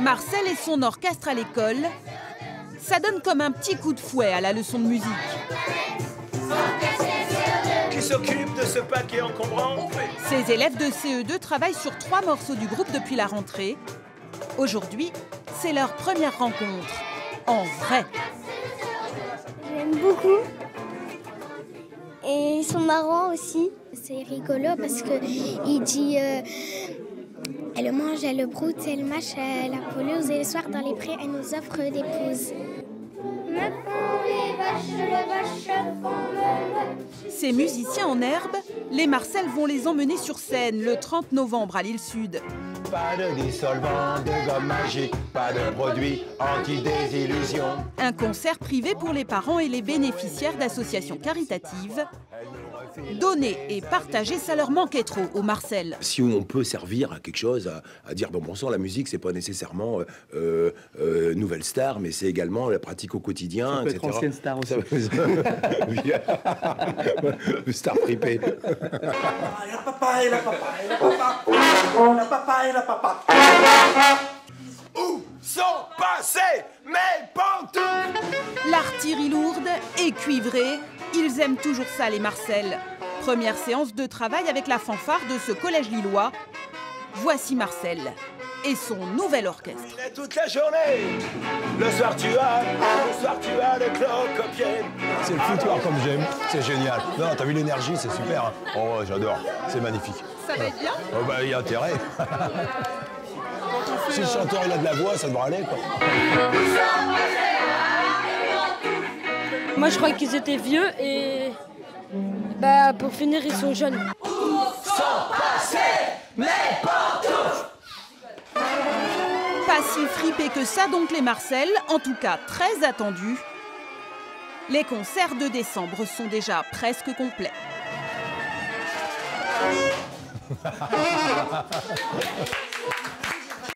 Marcel et son orchestre à l'école, ça donne comme un petit coup de fouet à la leçon de musique. Qui s'occupe de ce paquet encombrant Ces élèves de CE2 travaillent sur trois morceaux du groupe depuis la rentrée. Aujourd'hui, c'est leur première rencontre. En vrai. J'aime beaucoup. Et ils sont marrants aussi. C'est rigolo parce que il dit euh, elle mange, elle broute, elle mâche, elle la pelouse et le soir dans les prés, elle nous offre des pauses. Ces musiciens en herbe, les Marcel vont les emmener sur scène le 30 novembre à l'île Sud. Pas de dissolvant, de gomme magique, pas de produit anti-désillusion. Un concert privé pour les parents et les bénéficiaires d'associations caritatives. Donner et partager, ça leur manquait trop aux Marcel. Si on peut servir à quelque chose, à, à dire bon, bon sang, la musique, c'est pas nécessairement euh, euh, nouvelle star, mais c'est également la pratique au quotidien, Ça peut etc. être ancienne star aussi. Star fripée. La papa et la papa et la papa. La papa et la papa. Où sont passées mes pantoufles? L'artillerie lourde et cuivrée, ils aiment toujours ça les Marcel. Première séance de travail avec la fanfare de ce collège lillois. Voici Marcel et son nouvel orchestre. Il est toute la journée. Le soir tu as, le soir tu as le cloque au pied. C'est le foutoir comme j'aime, c'est génial. Non, t'as vu l'énergie, c'est super. hein. Oh, j'adore, c'est magnifique. Ça va être bien? Oh, bah, il y a intérêt. si le chanteur il a de la voix, ça devrait aller, quoi. Moi, je crois qu'ils étaient vieux et bah, pour finir, ils sont jeunes. Pas si fripés que ça donc les Marcel, en tout cas très attendus. Les concerts de décembre sont déjà presque complets.